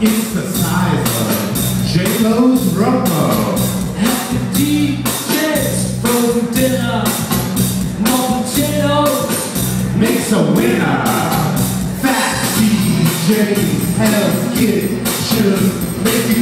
synthesizer, J-Lo's rumbo. Happy DJs, frozen dinner, more potatoes, makes a winner. Fat DJs have skit, should make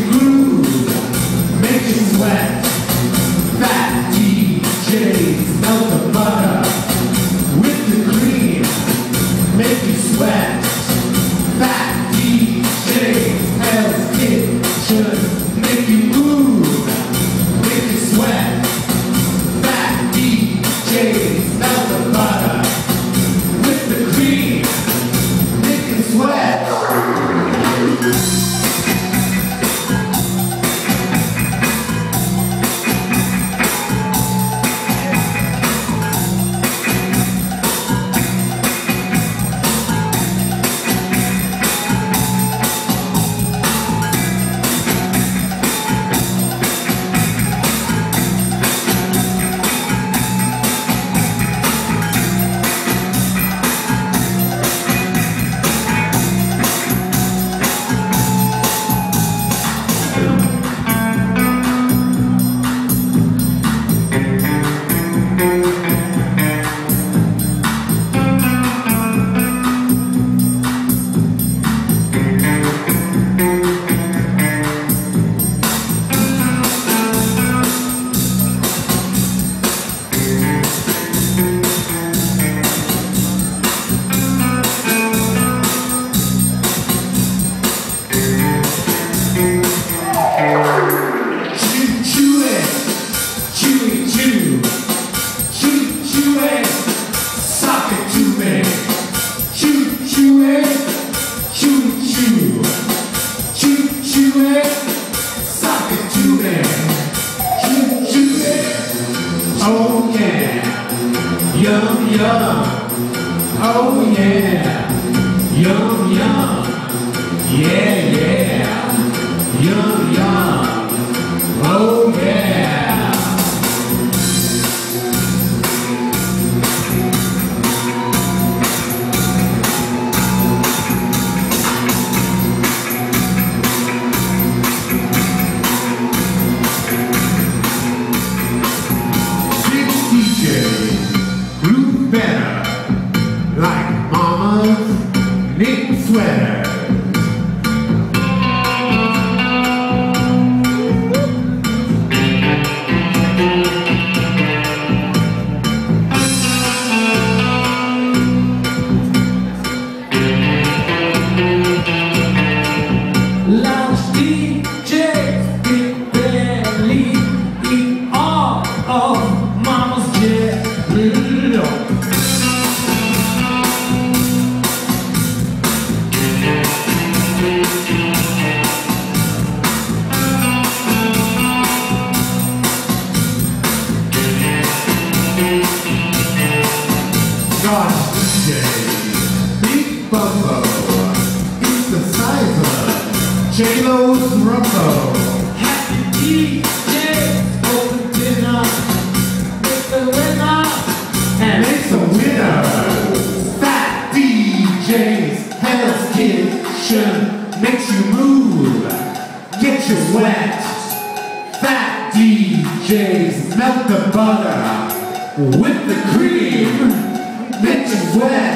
chew, chew it. Chew, chew it, oh yeah, yum yum, oh yeah, yum yum, yeah yeah, yum yum. Oh knit Bumbo, it's the size of J-Lo's Rumbo. Happy DJ, open dinner, with the winner, and it's a winner. Fat DJs, Hell's Kitchen, makes you move, get you wet. Fat DJs, melt the butter with the cream, make you wet.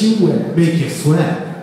The cream, make you wet.